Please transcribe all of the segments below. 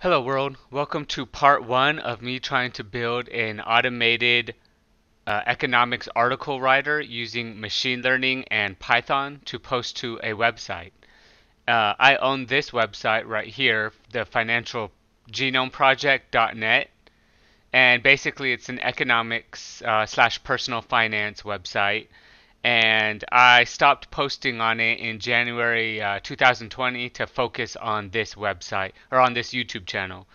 Hello world, welcome to part one of me trying to build an automated uh, economics article writer using machine learning and Python to post to a website. Uh, I own this website right here, the Financial Genome Project.net, and basically it's an economics uh, slash personal finance website and I stopped posting on it in January uh, 2020 to focus on this website or on this YouTube channel.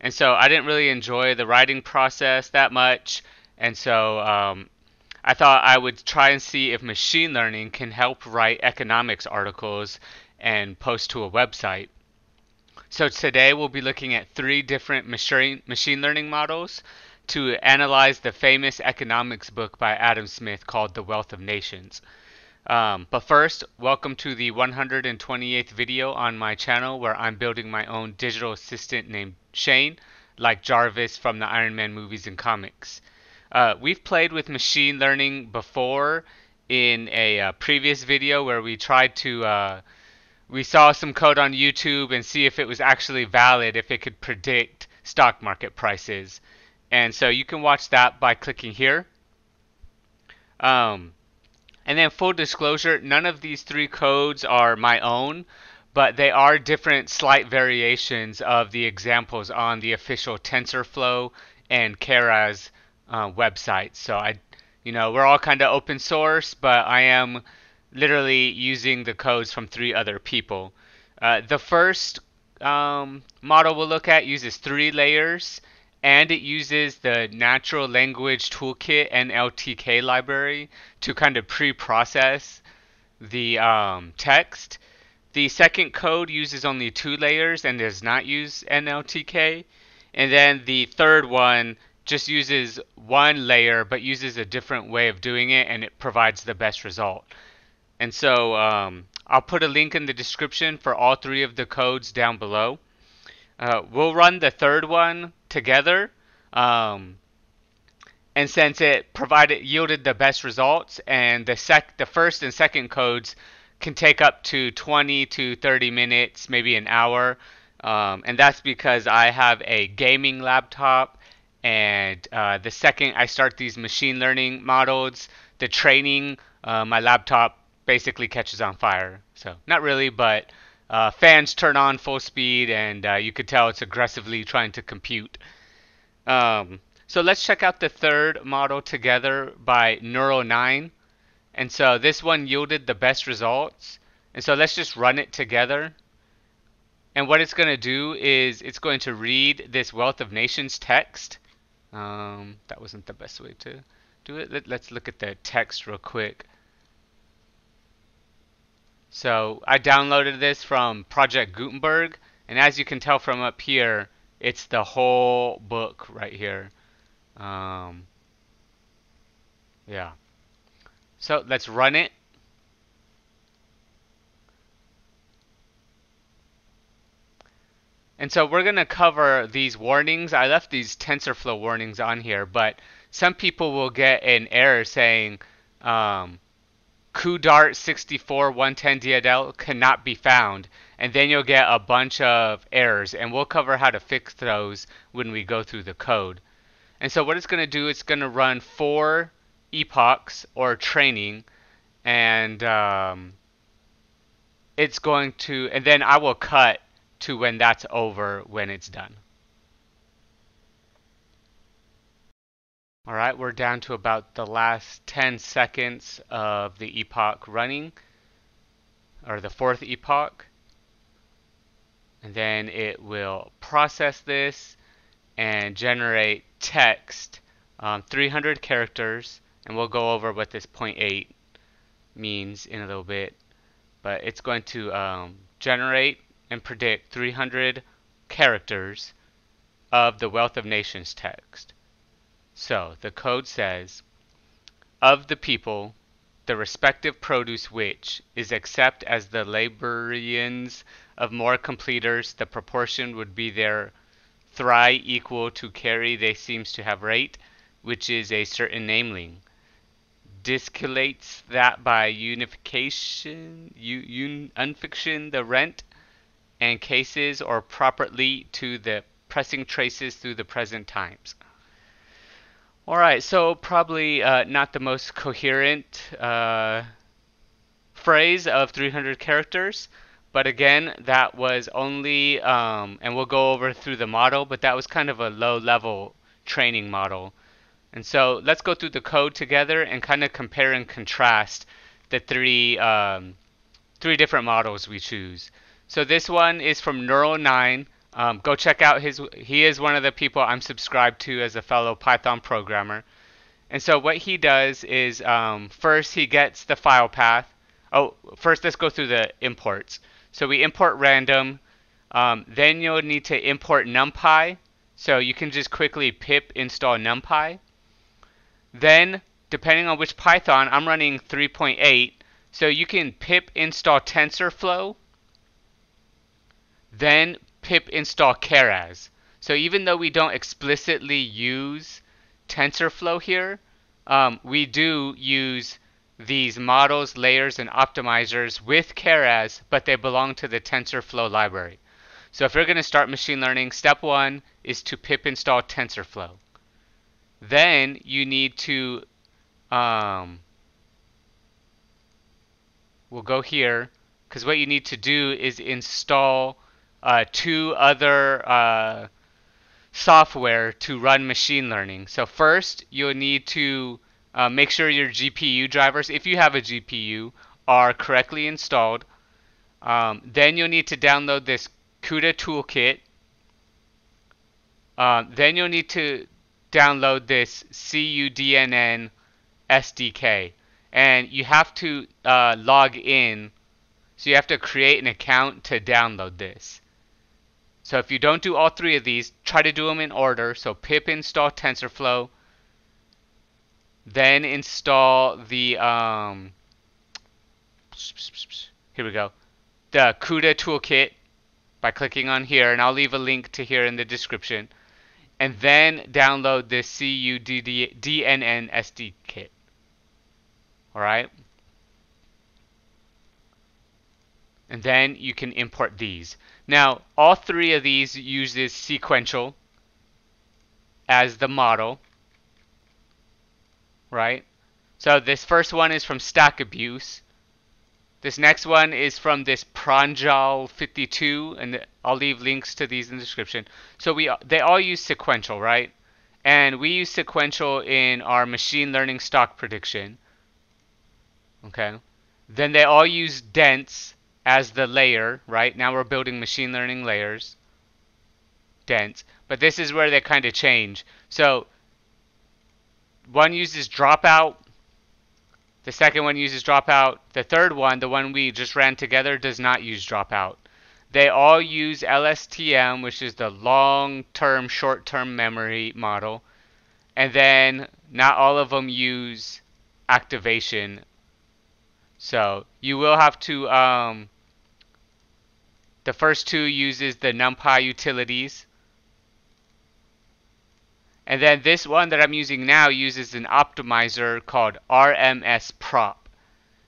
And so I didn't really enjoy the writing process that much, and so um, I thought I would try and see if machine learning can help write economics articles and post to a website. So today we'll be looking at three different machine machine learning models to analyze the famous economics book by Adam Smith called The Wealth of Nations. Um, but first, welcome to the 128th video on my channel where I'm building my own digital assistant named Shane, like Jarvis from the Iron Man movies and comics. Uh, we've played with machine learning before in a uh, previous video where we tried to uh, we saw some code on YouTube and see if it was actually valid, if it could predict stock market prices. And so you can watch that by clicking here. Um, and then full disclosure, none of these three codes are my own, but they are different slight variations of the examples on the official TensorFlow and Keras uh, websites. So I, you know, we're all kind of open source, but I am literally using the codes from three other people. Uh, the first um, model we'll look at uses three layers and it uses the Natural Language Toolkit NLTK library to kind of pre-process the um, text. The second code uses only two layers and does not use NLTK. And then the third one just uses one layer but uses a different way of doing it and it provides the best result. And so um, I'll put a link in the description for all three of the codes down below. Uh, we'll run the third one together. Um, and since it provided yielded the best results, and the sec the first and second codes can take up to 20 to 30 minutes, maybe an hour, um, and that's because I have a gaming laptop. And uh, the second I start these machine learning models, the training, uh, my laptop basically catches on fire. So not really, but uh, fans turn on full speed, and uh, you could tell it's aggressively trying to compute. Um, so let's check out the third model together by NeuralNine. And so this one yielded the best results. And so let's just run it together. And what it's going to do is it's going to read this Wealth of Nations text. Um, that wasn't the best way to do it. Let, us look at the text real quick. So I downloaded this from Project Gutenberg, and as you can tell from up here, it's the whole book right here. Um, yeah. So let's run it. And so we're going to cover these warnings. I left these TensorFlow warnings on here, but some people will get an error saying, um, CuDart 64 110 DLL cannot be found. And then you'll get a bunch of errors. And we'll cover how to fix those when we go through the code. And so what it's going to do, it's going to run four epochs or training. And um, it's going to, and then I will cut to when that's over when it's done. All right, we're down to about the last 10 seconds of the epoch running, or the fourth epoch. And then it will process this and generate text, um, 300 characters, and we'll go over what this 0.8 means in a little bit. But it's going to um, generate and predict 300 characters of the Wealth of Nations text. So the code says, of the people, the respective produce which is except as the laborians of more completers, the proportion would be their thry equal to carry they seems to have rate, which is a certain nameling. Disculates that by unification, un, unfiction the rent, and cases or properly to the pressing traces through the present times. Alright, so probably uh, not the most coherent uh, phrase of 300 characters, but again, that was only, um, and we'll go over through the model, but that was kind of a low level training model. And so let's go through the code together and kind of compare and contrast the three um, three different models we choose. So this one is from NeuralNine. Um, go check out his. He is one of the people I'm subscribed to as a fellow Python programmer. And so what he does is um, first he gets the file path. Oh, first let's go through the imports. So we import random. Um, then you'll need to import NumPy. So you can just quickly pip install NumPy. Then, depending on which Python, I'm running 3.8. So you can pip install TensorFlow, then pip install Keras. So even though we don't explicitly use TensorFlow here, um, we do use these models, layers, and optimizers with Keras, but they belong to the TensorFlow library. So if you're going to start machine learning, step one is to pip install TensorFlow. Then you need to um, we'll go here because what you need to do is install uh, two other uh, software to run machine learning. So first, you'll need to uh, make sure your GPU drivers, if you have a GPU, are correctly installed. Um, then you'll need to download this CUDA toolkit. Um, then you'll need to download this cuDNN SDK and you have to uh, log in. So you have to create an account to download this. So if you don't do all three of these, try to do them in order. So pip install TensorFlow, then install the um, here we go, the CUDA toolkit by clicking on here, and I'll leave a link to here in the description, and then download the cuDNN SD kit. All right. And then you can import these. Now, all three of these uses sequential as the model, right? So this first one is from Stack Abuse. This next one is from this Pranjal 52, and I'll leave links to these in the description. So we they all use sequential, right? And we use sequential in our machine learning stock prediction. Okay. Then they all use dense as the layer, right? Now we're building machine learning layers. Dense. But this is where they kind of change. So one uses dropout. The second one uses dropout. The third one, the one we just ran together, does not use dropout. They all use LSTM, which is the long-term, short-term memory model. And then not all of them use activation so you will have to, um, the first two uses the NumPy utilities. And then this one that I'm using now uses an optimizer called RMS prop.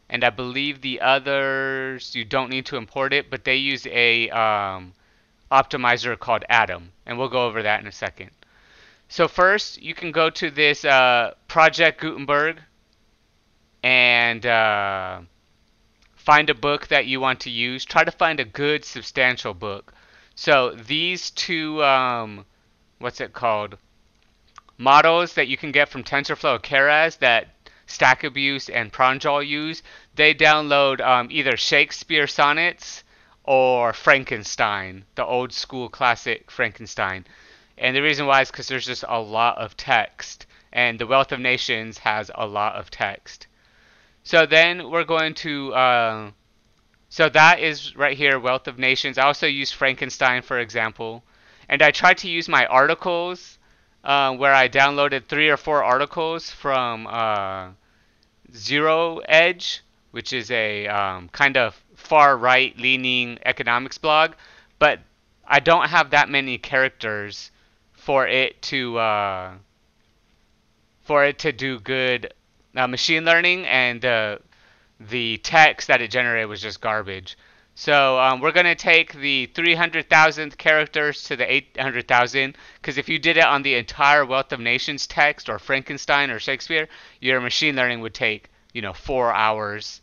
And I believe the others, you don't need to import it, but they use a um, optimizer called Adam. And we'll go over that in a second. So first, you can go to this uh, Project Gutenberg and uh, find a book that you want to use. Try to find a good, substantial book. So these two, um, what's it called? Models that you can get from TensorFlow Keras that Stack Abuse and Pranjal use, they download um, either Shakespeare sonnets or Frankenstein, the old school classic Frankenstein. And the reason why is because there's just a lot of text, and the Wealth of Nations has a lot of text. So then we're going to, uh, so that is right here, Wealth of Nations. I also use Frankenstein, for example. And I tried to use my articles uh, where I downloaded three or four articles from uh, Zero Hedge, which is a um, kind of far right leaning economics blog. But I don't have that many characters for it to uh, for it to do good uh, machine learning and uh, the text that it generated was just garbage. So um, we're going to take the 300,000th characters to the 800,000 because if you did it on the entire Wealth of Nations text or Frankenstein or Shakespeare, your machine learning would take, you know, four hours.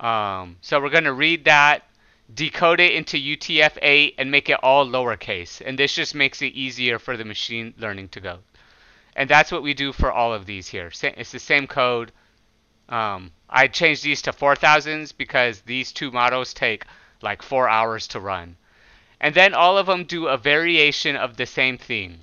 Um, so we're going to read that, decode it into UTF-8 and make it all lowercase. And this just makes it easier for the machine learning to go. And that's what we do for all of these here. It's the same code. Um, I changed these to 4000s because these two models take like four hours to run. And then all of them do a variation of the same thing.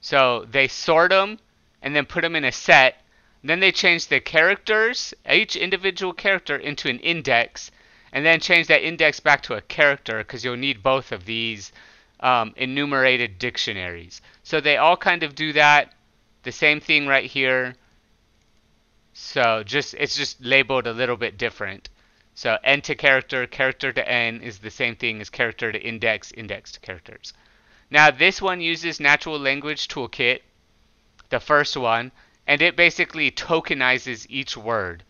So they sort them and then put them in a set. Then they change the characters, each individual character, into an index, and then change that index back to a character because you'll need both of these um, enumerated dictionaries. So they all kind of do that. The same thing right here. So just it's just labeled a little bit different. So n to character, character to n is the same thing as character to index, index to characters. Now this one uses Natural Language Toolkit, the first one, and it basically tokenizes each word.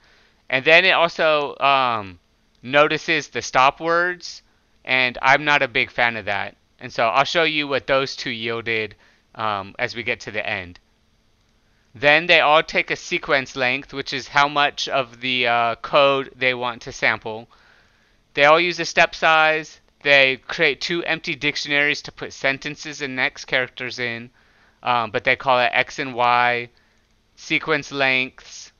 And then it also um, notices the stop words, and I'm not a big fan of that. And so I'll show you what those two yielded um, as we get to the end. Then they all take a sequence length, which is how much of the uh, code they want to sample. They all use a step size. They create two empty dictionaries to put sentences and next characters in, um, but they call it X and Y. Sequence lengths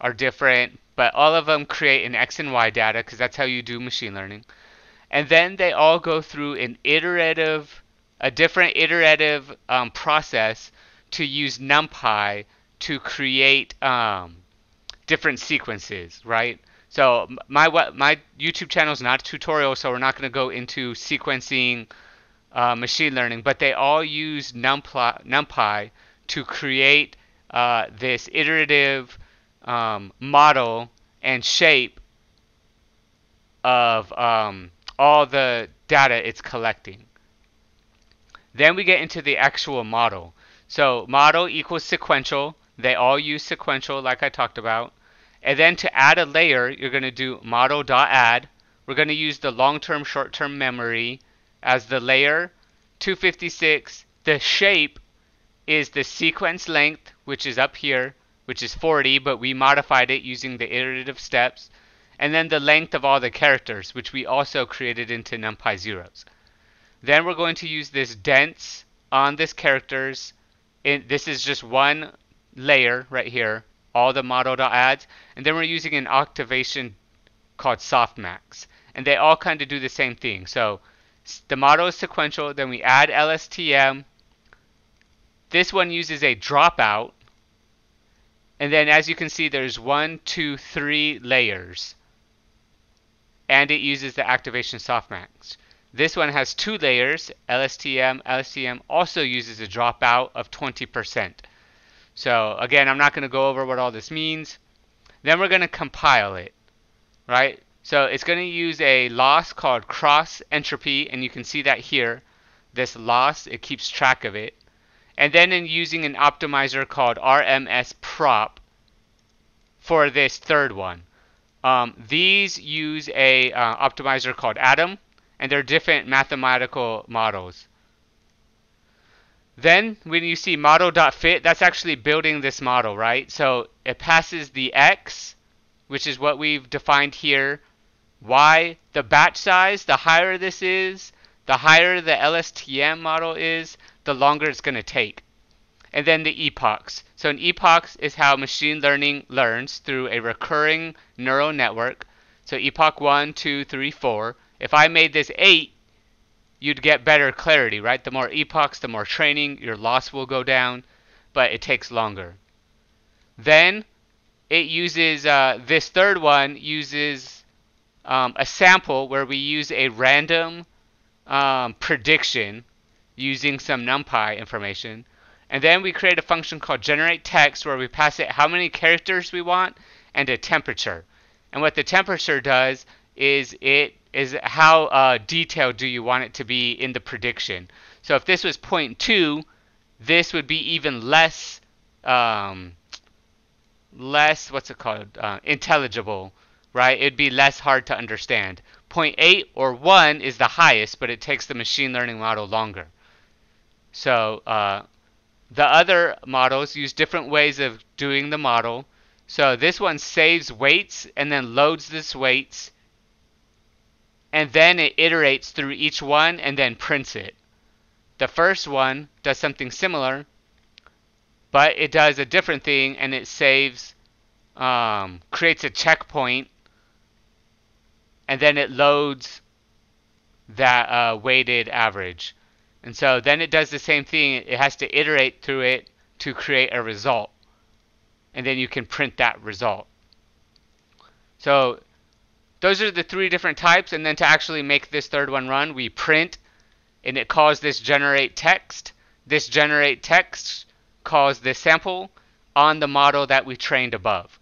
are different, but all of them create an X and Y data because that's how you do machine learning. And then they all go through an iterative, a different iterative um, process to use NumPy to create um, different sequences, right? So my my YouTube channel is not a tutorial, so we're not going to go into sequencing uh, machine learning, but they all use NumPy, NumPy to create uh, this iterative um, model and shape of um, all the data it's collecting. Then we get into the actual model. So model equals sequential. They all use sequential like I talked about. And then to add a layer, you're going to do model.add. We're going to use the long-term, short-term memory as the layer. 256. The shape is the sequence length, which is up here, which is 40, but we modified it using the iterative steps. And then the length of all the characters, which we also created into NumPy zeros. Then we're going to use this dense on this characters in, this is just one layer right here, all the model.adds, and then we're using an activation called softmax. And they all kind of do the same thing. So the model is sequential, then we add LSTM. This one uses a dropout. And then as you can see, there's one, two, three layers. And it uses the activation softmax. This one has two layers, LSTM. LSTM also uses a dropout of 20%. So again, I'm not going to go over what all this means. Then we're going to compile it, right? So it's going to use a loss called cross entropy, and you can see that here. This loss, it keeps track of it. And then in using an optimizer called RMS prop for this third one. Um, these use a uh, optimizer called Adam, and they're different mathematical models. Then when you see model.fit, that's actually building this model, right? So it passes the x, which is what we've defined here, y, the batch size, the higher this is, the higher the LSTM model is, the longer it's going to take. And then the epochs. So an epoch is how machine learning learns through a recurring neural network. So epoch 1, 2, 3, 4. If I made this 8, you'd get better clarity, right? The more epochs, the more training, your loss will go down, but it takes longer. Then it uses, uh, this third one uses um, a sample where we use a random um, prediction using some NumPy information. And then we create a function called generate text where we pass it how many characters we want and a temperature. And what the temperature does is it is how uh, detailed do you want it to be in the prediction. So if this was 0.2, this would be even less, um, less, what's it called, uh, intelligible, right? It'd be less hard to understand. 0.8 or 1 is the highest, but it takes the machine learning model longer. So uh, the other models use different ways of doing the model. So this one saves weights and then loads this weights and then it iterates through each one and then prints it. The first one does something similar, but it does a different thing and it saves, um, creates a checkpoint and then it loads that uh, weighted average. And so then it does the same thing. It has to iterate through it to create a result. And then you can print that result. So those are the three different types. And then to actually make this third one run, we print and it calls this generate text. This generate text calls this sample on the model that we trained above.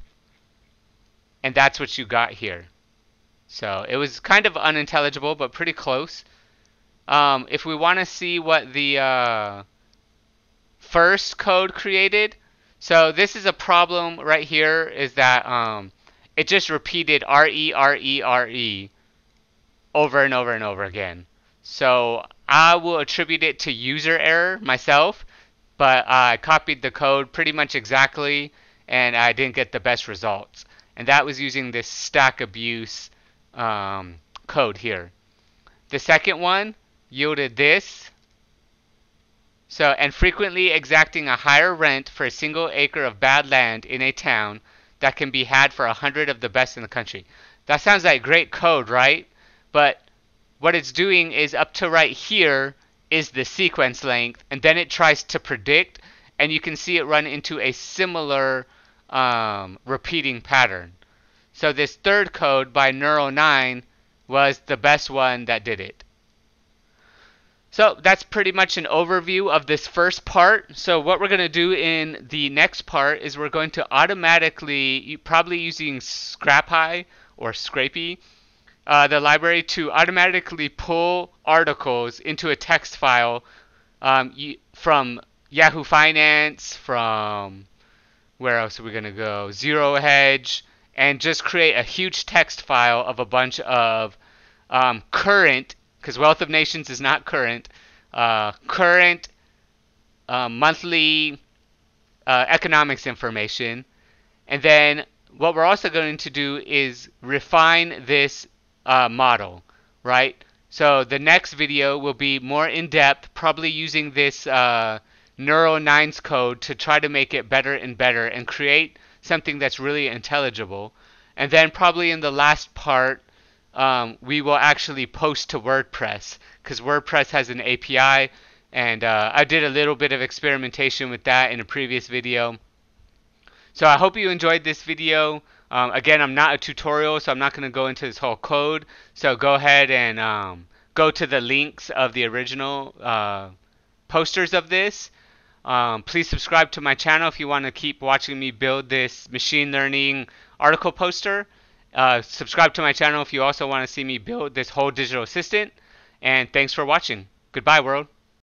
And that's what you got here. So it was kind of unintelligible, but pretty close. Um, if we want to see what the uh, first code created, so this is a problem right here, is that um, it just repeated R-E, R-E, R-E over and over and over again. So I will attribute it to user error myself, but I copied the code pretty much exactly, and I didn't get the best results. And that was using this stack abuse um, code here. The second one yielded this. So, and frequently exacting a higher rent for a single acre of bad land in a town that can be had for a hundred of the best in the country. That sounds like great code, right? But what it's doing is up to right here is the sequence length, and then it tries to predict, and you can see it run into a similar um, repeating pattern. So this third code by NeuralNine was the best one that did it. So that's pretty much an overview of this first part. So what we're going to do in the next part is we're going to automatically, probably using ScrapHi or Scrapy, uh, the library to automatically pull articles into a text file um, from Yahoo Finance, from where else are we going to go? Zero Hedge, and just create a huge text file of a bunch of um, current, because Wealth of Nations is not current, uh, current uh, monthly uh, economics information. And then what we're also going to do is refine this uh, model, right? So the next video will be more in depth, probably using this uh, NeuralNine's code to try to make it better and better and create something that's really intelligible. And then probably in the last part, um, we will actually post to WordPress because WordPress has an API and uh, I did a little bit of experimentation with that in a previous video. So I hope you enjoyed this video. Um, again, I'm not a tutorial, so I'm not going to go into this whole code. So go ahead and um, go to the links of the original uh, posters of this. Um, please subscribe to my channel if you want to keep watching me build this machine learning article poster. Uh, subscribe to my channel if you also want to see me build this whole digital assistant. And thanks for watching. Goodbye, world.